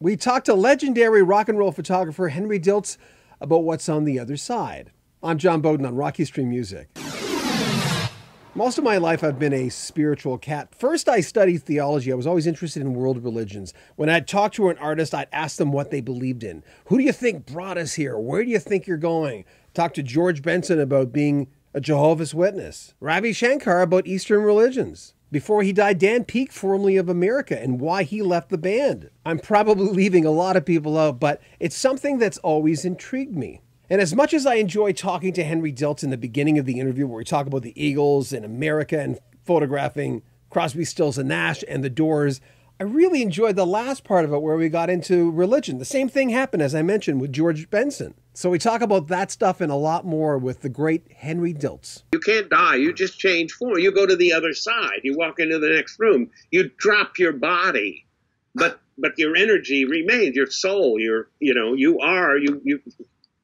we talked to legendary rock and roll photographer Henry Diltz about what's on the other side. I'm John Beaudin on Rock History Music. Most of my life, I've been a spiritual cat. First, I studied theology. I was always interested in world religions. When I'd talk to an artist, I'd ask them what they believed in. Who do you think brought us here? Where do you think you're going? Talk to George Benson about being a Jehovah's Witness. Ravi Shankar about Eastern religions. Before he died, Dan Peek, formerly of America, and why he left the band. I'm probably leaving a lot of people out, but it's something that's always intrigued me. And as much as I enjoy talking to Henry Diltz in the beginning of the interview, where we talk about the Eagles and America and photographing Crosby, Stills, and Nash and the Doors, I really enjoyed the last part of it where we got into religion. The same thing happened, as I mentioned, with George Benson. So we talk about that stuff and a lot more with the great Henry Diltz. You can't die. You just change form. You go to the other side. You walk into the next room. You drop your body, but but your energy remains. Your soul. Your you know you are you you.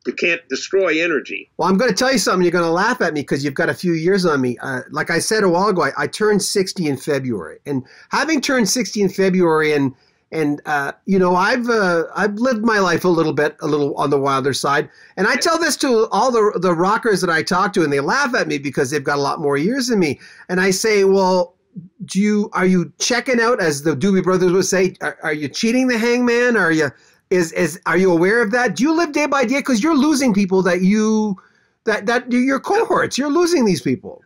You can't destroy energy. Well, I'm going to tell you something. You're going to laugh at me because you've got a few years on me. Uh, like I said a while ago, I, I turned 60 in February, and having turned 60 in February and and uh, you know I've uh, I've lived my life a little bit a little on the wilder side, and I tell this to all the the rockers that I talk to, and they laugh at me because they've got a lot more years than me, and I say, well, do you are you checking out as the Doobie Brothers would say? Are, are you cheating the hangman? Are you is is are you aware of that? Do you live day by day because you're losing people that you that that your cohorts? You're losing these people.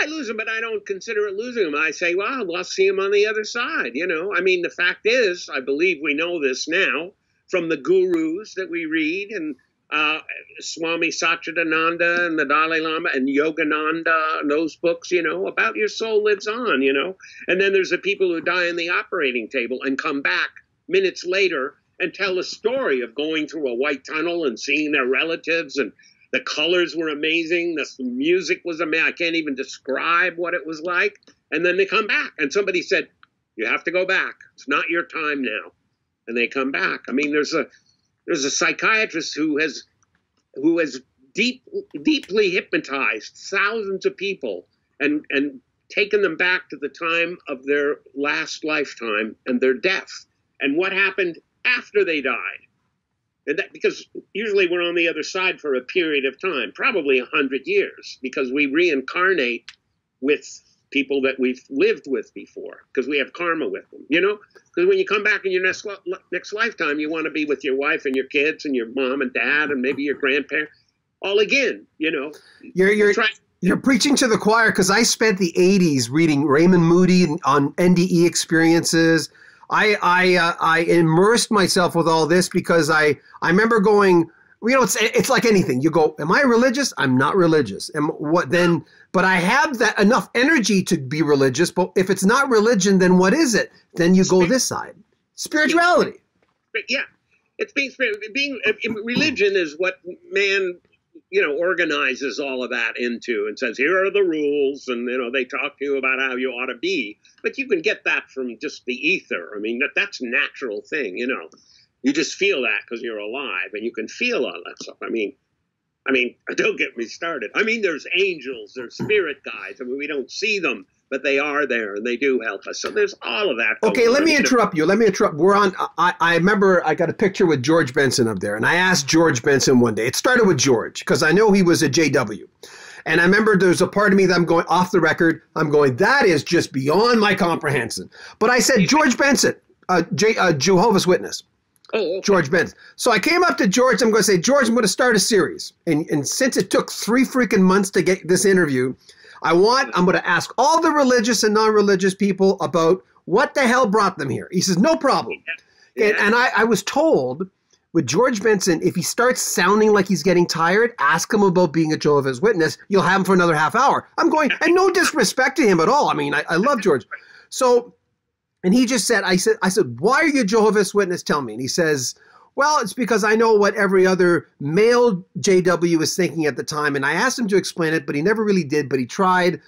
I lose them, but I don't consider it losing them. I say, well, I'll see them on the other side. You know, I mean, the fact is, I believe we know this now from the gurus that we read and uh, Swami Satchidananda and the Dalai Lama and Yogananda and those books, you know, about your soul lives on, you know. And then there's the people who die in the operating table and come back minutes later and tell a story of going through a white tunnel and seeing their relatives and the colors were amazing. The music was amazing. I can't even describe what it was like. And then they come back, and somebody said, "You have to go back. It's not your time now." And they come back. I mean, there's a there's a psychiatrist who has who has deep deeply hypnotized thousands of people and and taken them back to the time of their last lifetime and their death and what happened after they died and that, because usually we're on the other side for a period of time, probably a hundred years, because we reincarnate with people that we've lived with before, because we have karma with them. You know, because when you come back in your next next lifetime, you want to be with your wife and your kids and your mom and dad and maybe your grandparents all again. You know, you're you're. Try- you're preaching to the choir because I spent the 80s reading Raymond Moody on NDE experiences, I I uh, I immersed myself with all this because I I remember going. You know, it's it's like anything. You go, am I religious? I'm not religious. And what then? But I have that enough energy to be religious. But if it's not religion, then what is it? Then you go this side, spirituality. Yeah, it's being being religion is what man you know, organizes all of that into and says, here are the rules. And, you know, they talk to you about how you ought to be. But you can get that from just the ether. I mean, that, that's natural thing, you know. You just feel that because you're alive and you can feel all that stuff. I mean, I mean, don't get me started. I mean, there's angels, there's spirit guides. I mean, we don't see them, but they are there and they do help us. So there's all of that. Okay, let me interrupt you. Let me interrupt. We're on. I, I remember I got a picture with George Benson up there, and I asked George Benson one day. It started with George because I know he was a JW. And I remember there's a part of me that I'm going off the record. I'm going, that is just beyond my comprehension. But I said, George Benson, uh, J, uh, Jehovah's Witness. Oh, okay. George Benson. So I came up to George. I'm going to say, George, I'm going to start a series. And, and since it took three freaking months to get this interview, I want, I'm going to ask all the religious and non religious people about what the hell brought them here. He says, no problem. Yeah. And, and I, I was told with George Benson, if he starts sounding like he's getting tired, ask him about being a Jehovah's Witness. You'll have him for another half hour. I'm going, and no disrespect to him at all. I mean, I, I love George. So, and he just said, I said, I said, why are you a Jehovah's Witness? Tell me. And he says, well, it's because I know what every other male JW was thinking at the time. And I asked him to explain it, but he never really did, but he tried.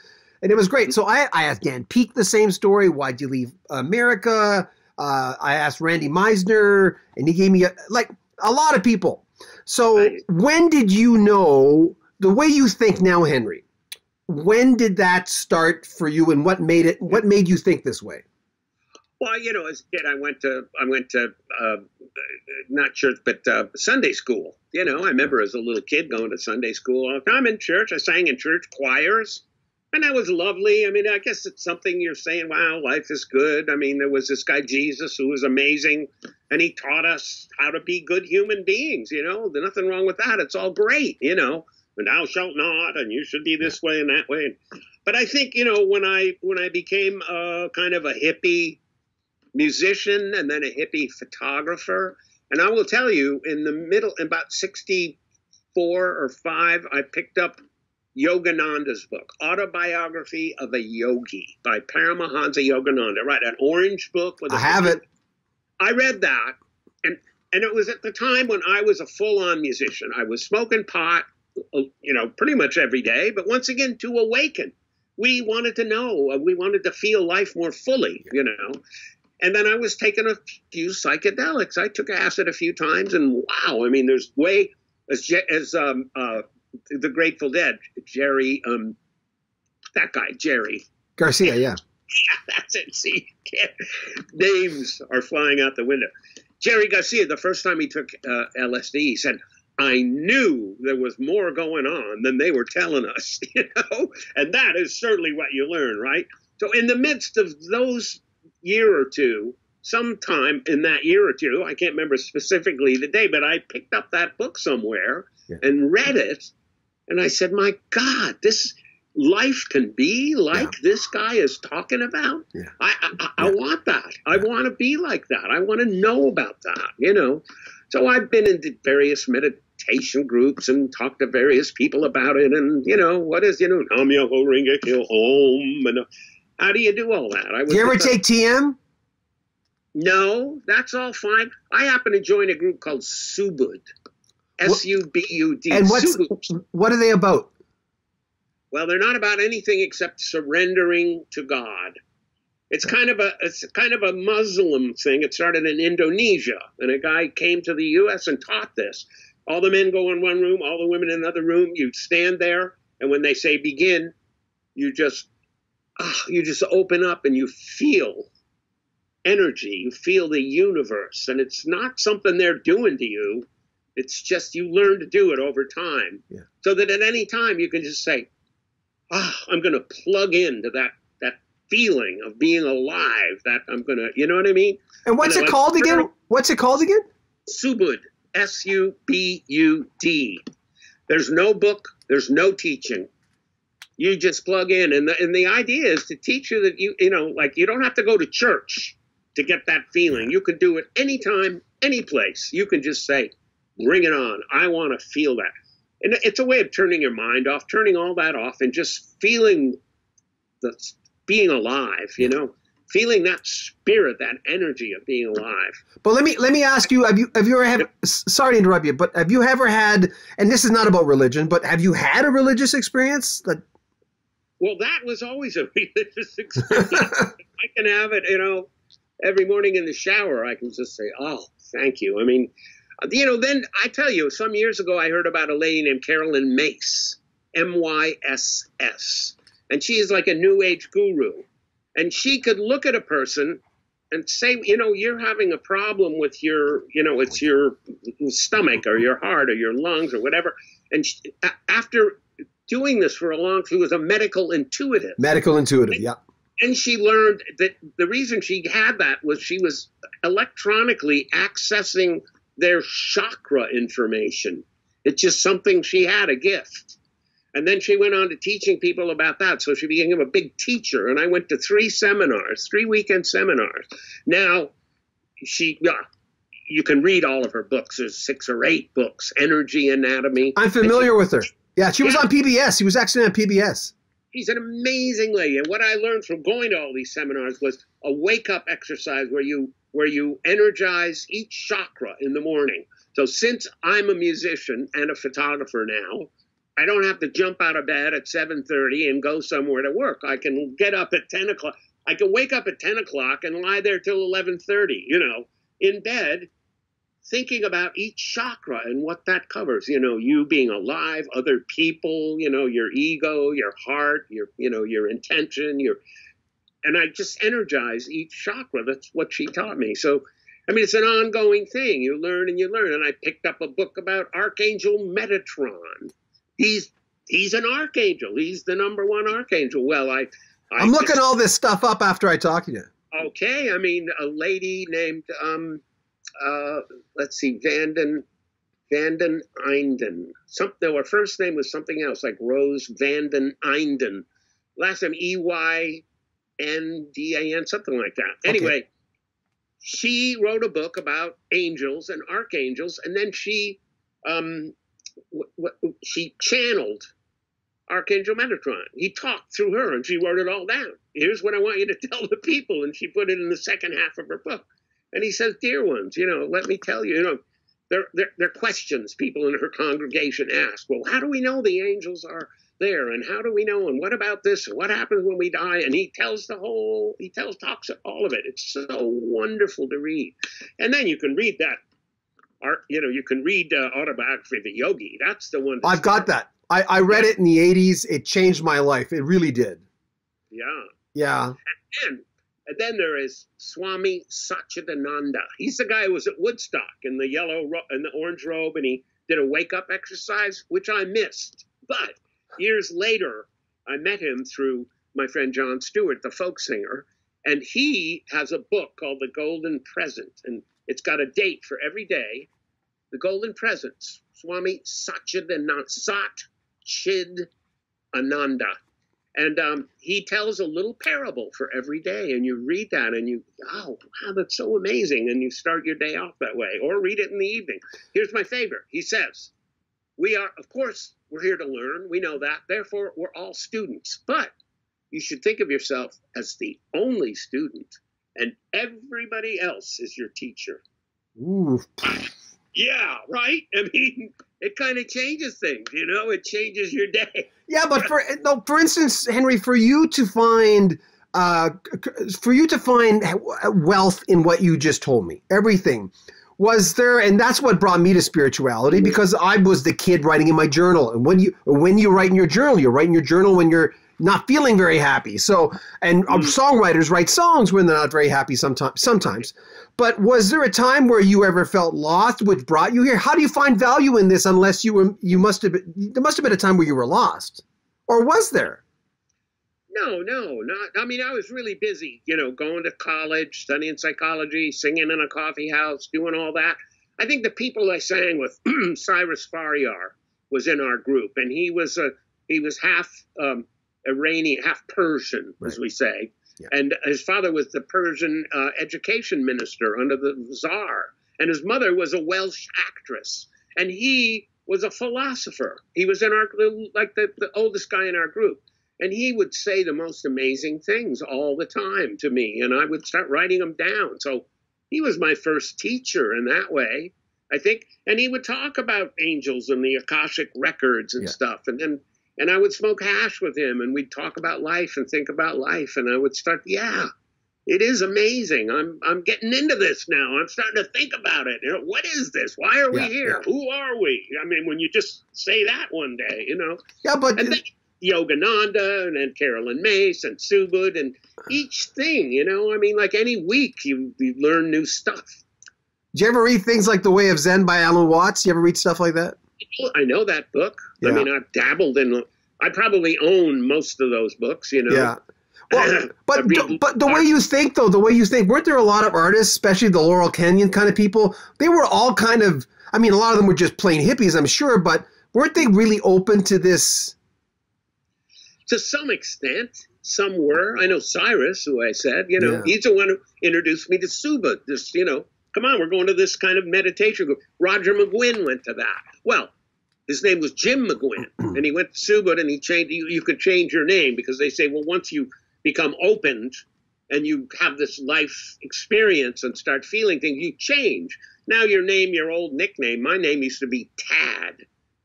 And it was great. So I, I asked Dan Peek the same story. Why'd you leave America? Uh, I asked Randy Meisner, and he gave me a, like a lot of people. So when did you know the way you think now, Henry? When did that start for you, and what made it? What made you think this way? Well, you know, as a kid, I went to I went to uh, not church, but uh, Sunday school. You know, I remember as a little kid going to Sunday school time in church. I sang in church choirs, and that was lovely. I mean, I guess it's something you're saying, "Wow, life is good." I mean, there was this guy Jesus who was amazing, and he taught us how to be good human beings. You know, there's nothing wrong with that. It's all great. You know, and thou shalt not, and you should be this way and that way. But I think you know when I when I became uh, kind of a hippie musician and then a hippie photographer. And I will tell you, in the middle, in about 64 or 5, I picked up Yogananda's book, Autobiography of a Yogi by Paramahansa Yogananda. Right, an orange book. With I have it. I read that, and and it was at the time when I was a full-on musician. I was smoking pot, uh, you know, pretty much every day. But once again, to awaken, we wanted to know, we wanted to feel life more fully, you know. And then I was taking a few psychedelics. I took acid a few times, and wow, I mean, there's way as as um, uh, the Grateful Dead, Jerry, um, that guy, Jerry Garcia, yeah. yeah, that's it. See, names are flying out the window. Jerry Garcia, the first time he took uh, LSD, he said, I knew there was more going on than they were telling us, you know? And that is certainly what you learn, right? So, in the midst of those year or two, sometime in that year or two, I can't remember specifically the day, but I picked up that book somewhere yeah. and read it. And I said, my God, this life can be like yeah. this guy is talking about. Yeah. I, I, I want that. I want to be like that. I want to know about that, you know. So I've been in various meditation groups and talked to various people about it. And, you know, what is, you know, Nam Myoho Renge Kyo Om. And how do you do all that? I do you ever take TM? No, that's all fine. I happen to join a group called Subud. S U B U D. And what's what are they about? Well, they're not about anything except surrendering to God. It's kind of a it's kind of a Muslim thing. It started in Indonesia, and a guy came to the U.S. and taught this. All the men go in one room, all the women in another room. You stand there, and when they say begin, you just you just open up and you feel energy, you feel the universe, and it's not something they're doing to you. It's just you learn to do it over time, yeah. so that at any time you can just say, "Ah, oh, I'm going to plug into that that feeling of being alive." That I'm going to, you know what I mean? And what's and it like, called again? What's it called again? Subud, S U B U D. There's no book. There's no teaching you just plug in. And the, and the idea is to teach you that you you know like you don't have to go to church to get that feeling. You can do it anytime any place. You can just say bring it on. I want to feel that. And it's a way of turning your mind off turning all that off and just feeling the being alive you know? Feeling that spirit that energy of being alive. But let me let me ask you have you have you ever had sorry to interrupt you but have you ever had and this is not about religion but have you had a religious experience? That well, that was always a religious experience. I can have it, you know, every morning in the shower. I can just say, "Oh, thank you." I mean, uh, you know, then I tell you, some years ago, I heard about a lady named Caroline Myss, M Y S S, and she is like a New Age guru, and she could look at a person and say, you know, you're having a problem with your, you know, it's your stomach or your heart or your lungs or whatever. And she, after doing this for a long she was a medical intuitive. Medical intuitive and, yeah. and she learned that the reason she had that was she was electronically accessing their chakra information. It's just something she had a gift. And then she went on to teaching people about that. So she became a big teacher. And i went to three seminars three weekend seminars. Now she yeah, you can read all of her books. There's six or eight books energy anatomy. I'm familiar she, with her yeah, she was on PBS. He was actually on PBS. She's an amazing lady. And what I learned from going to all these seminars was a wake up exercise where you where you energize each chakra in the morning. So since I'm a musician and a photographer now, I don't have to jump out of bed at 7:30 and go somewhere to work. I can get up at 10 o'clock. I can wake up at 10 o'clock and lie there till 11:30. You know, in bed, thinking about each chakra and what that covers you know you being alive other people you know your ego your heart your you know your intention your and I just energize each chakra. That's what she taught me. So, I mean, it's an ongoing thing. You learn and you learn. And I picked up a book about Archangel Metatron. He's he's an archangel. He's the number one archangel. Well, I, I am looking all this stuff up after I talk to you. Okay, I mean, a lady named um, uh, let's see, Vanden Vanden Eynden. Something. Her first name was something else, like Rose Vanden Eynden. Last name E Y N D A N, something like that. Anyway, okay. she wrote a book about angels and archangels, and then she um, w- w- she channeled Archangel Metatron. He talked through her, and she wrote it all down. Here's what I want you to tell the people, and she put it in the second half of her book. And he says, "Dear ones, you know, let me tell you, you know." There, there, there are questions people in her congregation ask. Well, how do we know the angels are there? And how do we know? And what about this? And what happens when we die? And he tells the whole, he tells, talks all of it. It's so wonderful to read. And then you can read that art, you know, you can read uh, autobiography of a yogi. That's the one. I've got that. I, I read it in the 80s. It changed my life. It really did. Yeah. Yeah. And, and then there is Swami Satchidananda. He's the guy who was at Woodstock in the yellow ro- in the orange robe, and he did a wake up exercise, which I missed. But years later, I met him through my friend John Stewart, the folk singer, and he has a book called The Golden Present, and it's got a date for every day. The Golden Presents, Swami Satchidananda, Sat Chid Ananda. And um, he tells a little parable for every day, and you read that, and you, oh, wow, that's so amazing. And you start your day off that way, or read it in the evening. Here's my favorite. He says, We are, of course, we're here to learn. We know that. Therefore, we're all students. But you should think of yourself as the only student, and everybody else is your teacher. Ooh. Yeah, right? I mean, it kind of changes things, you know. It changes your day. Yeah, but for no, for instance, Henry, for you to find uh, for you to find wealth in what you just told me, everything was there, and that's what brought me to spirituality because I was the kid writing in my journal, and when you when you write in your journal, you're writing your journal when you're not feeling very happy. So, and mm. songwriters write songs when they're not very happy sometimes. Sometimes, but was there a time where you ever felt lost, which brought you here? How do you find value in this unless you were? You must have. Been, there must have been a time where you were lost, or was there? No, no, not. I mean, I was really busy. You know, going to college, studying psychology, singing in a coffee house, doing all that. I think the people I sang with, Cyrus Faryar, was in our group, and he was a he was half um, Iranian, half Persian, right. as we say. Yeah. And his father was the Persian uh, education minister under the Tsar, and his mother was a Welsh actress, and he was a philosopher. He was in our like the, the oldest guy in our group, and he would say the most amazing things all the time to me, and I would start writing them down. So he was my first teacher in that way. I think, and he would talk about angels and the Akashic records and yeah. stuff, and then and I would smoke hash with him and we'd talk about life and think about life and I would start yeah it is amazing. I'm I'm getting into this now. I'm starting to think about it. You know, what is this? Why are we yeah, here? yeah. who are we? I mean when you just say that one day you know. Yeah but and then Yogananda and then Caroline Myss and Subud and uh-huh. each thing you know. I mean like any week you, you learn new stuff. Do you ever read things like The Way of Zen by Alan Watts? You ever read stuff like that? I know that book. Yeah. I mean, I've dabbled in. I probably own most of those books. You know. Yeah. Well, but but the way you think though, the way you think, weren't there a lot of artists, especially the Laurel Canyon kind of people? They were all kind of. I mean, a lot of them were just plain hippies, I'm sure, but weren't they really open to this? To some extent, some were. I know Cyrus, who I said, you know, yeah. he's the one who introduced me to Subud. This, you know, come on, we're going to this kind of meditation group. Roger McGuinn went to that. Well, his name was Jim McGuinn, and he went to Subud and he changed. You, you could change your name because they say, well, once you become opened and you have this life experience and start feeling things, you change. Now your name, your old nickname. My name used to be Tad,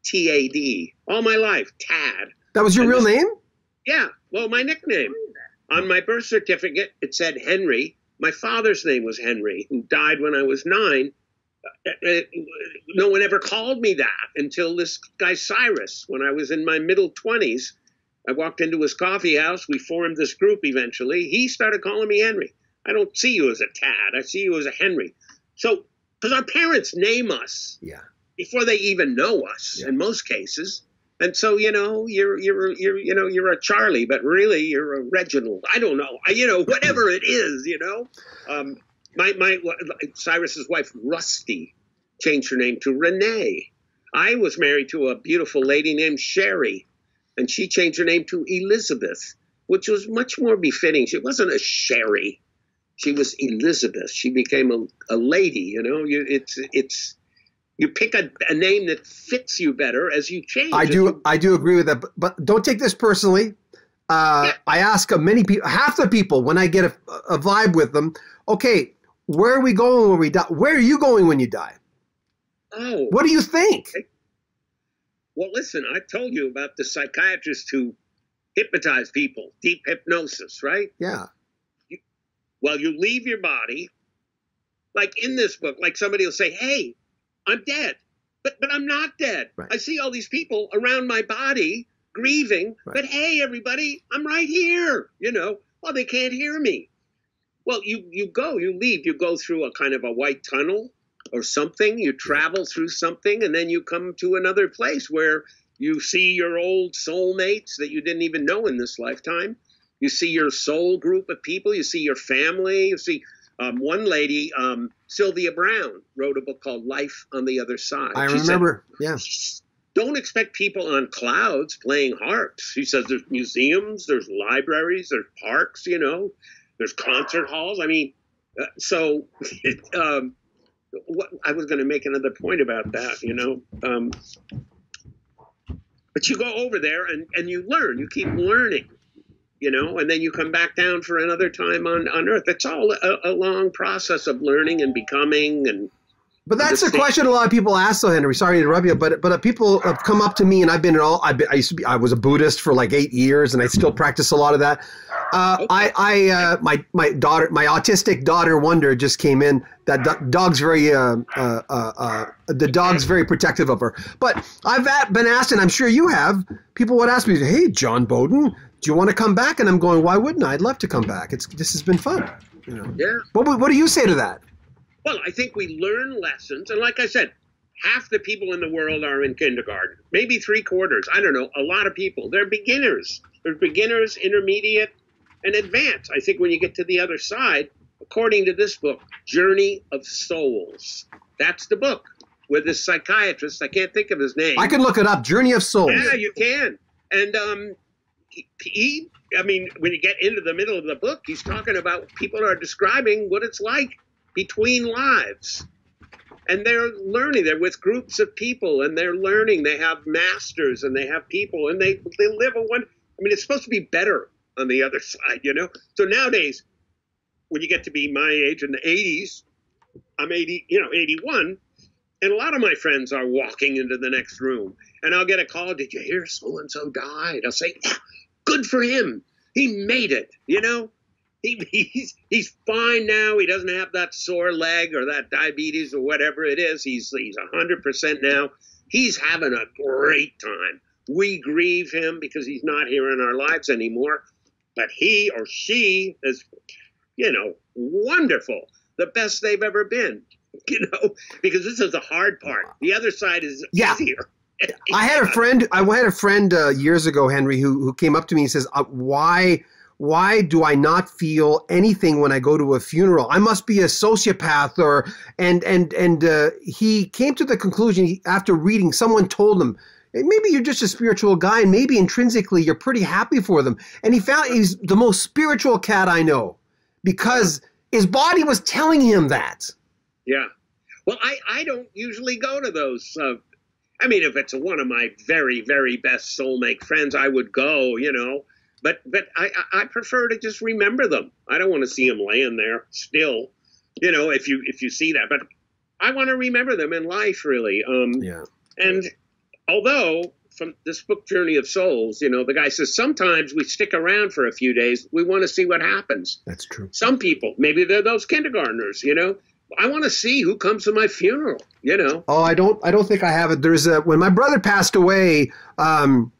T A D, all my life, Tad. That was your and real this, name? Yeah. Well, my nickname. On my birth certificate, it said Henry. My father's name was Henry, who died when I was nine no one ever called me that until this guy Cyrus, when I was in my middle 20s. I walked into his coffee house. We formed this group eventually. He started calling me Henry. I don't see you as a Tad. I see you as a Henry. So, because our parents name us Yeah. before they even know us Yeah. in most cases. And so, you know, you're you're you're you know you're a Charlie, but really you're a Reginald. I don't know. I, you know, whatever it is, you know. Um, my my Cyrus's wife Rusty changed her name to Renee. I was married to a beautiful lady named Sherry, and she changed her name to Elizabeth, which was much more befitting. She wasn't a Sherry; she was Elizabeth. She became a, a lady. You know, you, it's it's you pick a, a name that fits you better as you change. I do. you- I do agree with that, but, but don't take this personally. Uh, Yeah. I ask many people, half the people, when I get a, a vibe with them. Okay, where are we going when we die? Where are you going when you die? oh, What do you think? well, listen. I told you about the psychiatrist who hypnotized people, deep hypnosis, right? Yeah, Well, you leave your body, like in this book, like somebody will say, "Hey, I'm dead," but but I'm not dead. Right. I see all these people around my body grieving, Right. but hey, everybody, I'm right here. You know, well, they can't hear me. Well, you you go, you leave, you go through a kind of a white tunnel or something. You travel through something, and then you come to another place where you see your old soulmates that you didn't even know in this lifetime. You see your soul group of people. You see your family. You see um, one lady, um, Sylvia Browne, wrote a book called Life on the Other Side. I She remember. Yeah, don't expect people on clouds playing harps. She says there's museums, there's libraries, there's parks, you know, there's concert halls. I mean, uh, so um, what, I was going to make another point about that, you know. Um, but you go over there and, and you learn, you keep learning, you know, and then you come back down for another time on, on Earth. It's all a, a long process of learning and becoming and but that's a question a lot of people ask, though, Henry. Sorry to interrupt you, but but uh, people have come up to me, and I've been in all. I've been, I used to be. I was a Buddhist for like eight years, and I still practice a lot of that. Uh, I, I, uh, my, my daughter, my autistic daughter Wonder just came in. That do- dog's very, uh, uh, uh, uh, the dog's very protective of her. But I've at- been asked, and I'm sure you have. People would ask me, "Hey, John Beaudin, do you want to come back?" And I'm going, "Why wouldn't I? I'd love to come back. It's this has been fun." You know. yeah. What, what do you say to that? Well, I think we learn lessons, and like I said, half the people in the world are in kindergarten, maybe three quarters. I don't know. A lot of people. They're beginners. They're beginners, intermediate, and advanced. I think when you get to the other side, according to this book, Journey of Souls. That's the book with this psychiatrist. I can't think of his name. I can look it up. Journey of Souls. Yeah, you can. And um, he, he, I mean, when you get into the middle of the book, he's talking about people are describing what it's like between lives. And they're learning. They're with groups of people, and they're learning. They have masters, and they have people, and they they live a one. I mean, it's supposed to be better on the other side, you know. So nowadays, when you get to be my age in the 80s, I'm 80, you know, 81, and a lot of my friends are walking into the next room, and I'll get a call. Did you hear so and so died? I'll say, yeah, good for him. He made it. You know, he, he's he's fine now. He doesn't have that sore leg or that diabetes or whatever it is. He's he's hundred percent now. He's having a great time. We grieve him because he's not here in our lives anymore, but he or she is, you know, wonderful. The best they've ever been. You know, because this is the hard part. The other side is Yeah. easier. I had a friend. I had a friend uh, years ago, Henry, who who came up to me and says, uh, "Why, why do I not feel anything when I go to a funeral? I must be a sociopath." Or and and and uh, he came to the conclusion after reading. Someone told him. Maybe you're just a spiritual guy, and maybe intrinsically you're pretty happy for them. And he found he's the most spiritual cat I know, because his body was telling him that. Yeah. Well, I, I don't usually go to those. Uh, I mean, if it's one of my very, very best soulmate friends, I would go, you know. But but I, I prefer to just remember them. I don't want to see them laying there still, you know. If you if you see that, but I want to remember them in life, really. Um, Yeah. and although from this book, Journey of Souls, you know, the guy says sometimes we stick around for a few days. We want to see what happens. That's true. Some people, maybe they're those kindergartners, you know. I want to see who comes to my funeral, you know. Oh, I don't. I don't think I have it. There's a when my brother passed away. Um,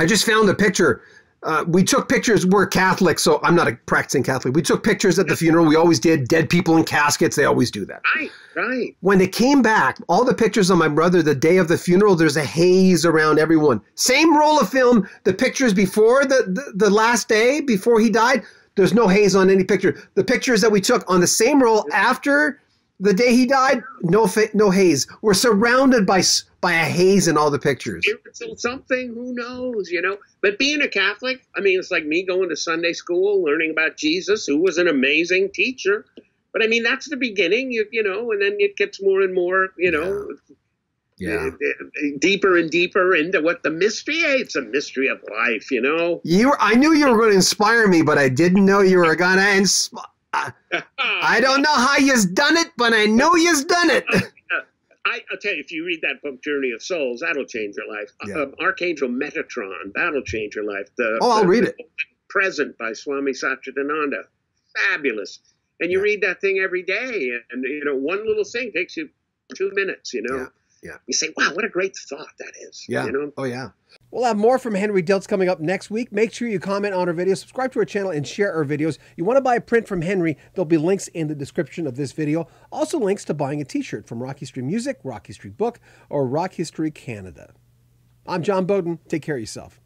I just found a picture. Uh, we took pictures. We're Catholic, so I'm not a practicing Catholic. We took pictures at the funeral. We always did. Dead people in caskets. They always do that. Right, right. When they came back, all the pictures of my brother the day of the funeral, there's a haze around everyone. Same roll of film. The pictures before the, the, the last day, before he died, there's no haze on any picture. The pictures that we took on the same roll after the day he died, no fa- no haze. We're surrounded by by a haze in all the pictures. Spiritual something, who knows, you know? But being a Catholic, I mean, it's like me going to Sunday school, learning about Jesus, who was an amazing teacher. But I mean, that's the beginning, you, you know, and then it gets more and more, you know, Yeah. Uh, deeper and deeper into what the mystery is. It's a mystery of life, you know. You were, I knew you were going to inspire me, but I didn't know you were going to inspire. I don't know how you've done it, but I know you've done it. I, I'll tell you, if you read that book, Journey of Souls, that'll change your life. Yeah. Um, Archangel Metatron, that'll change your life. The, Oh, I'll the- read it. Present by Swami Satchidananda, fabulous. And you Yeah. read that thing every day, and you know one little thing takes you two minutes. You know, Yeah, yeah. You say, "Wow, what a great thought that is." Yeah. You know, Oh, yeah. We'll have more from Henry Diltz coming up next week. Make sure you comment on our videos, subscribe to our channel, and share our videos. You want to buy a print from Henry, there'll be links in the description of this video. Also, links to buying a t shirt from Rock History Music, Rock History Book, or Rock History Canada. I'm John Beaudin. Take care of yourself.